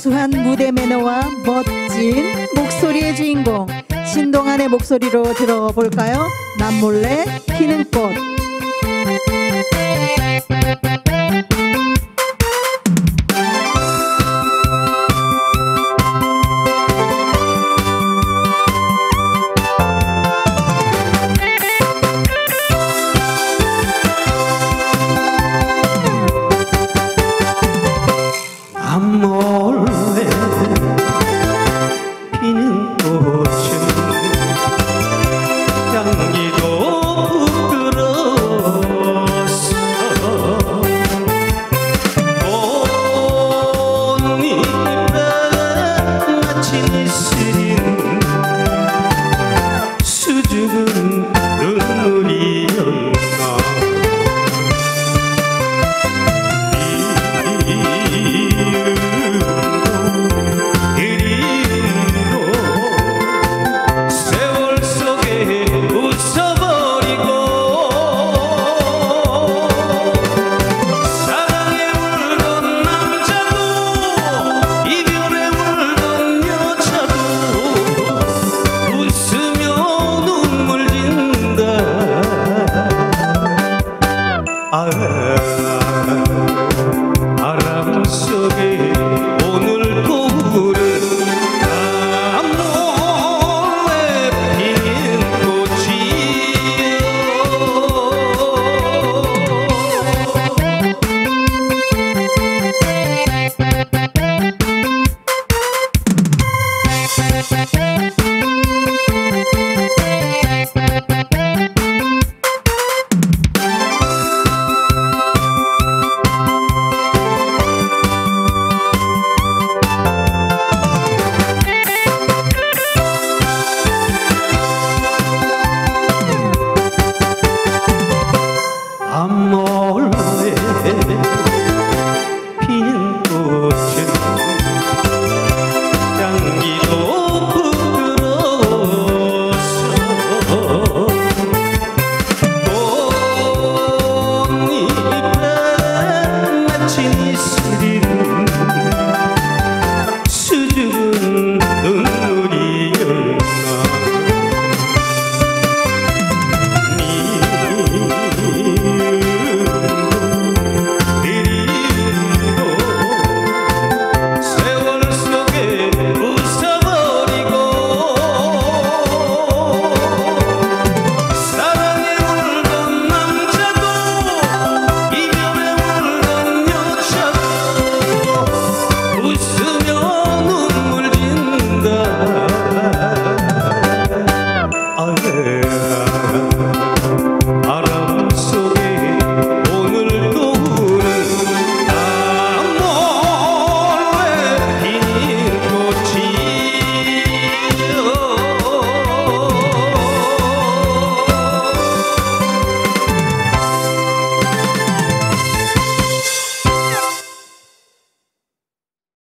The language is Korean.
우수한 무대 매너와 멋진 목소리의 주인공 신동안의 목소리로 들어볼까요? 남몰래 피는 꽃 ave, arab sugi.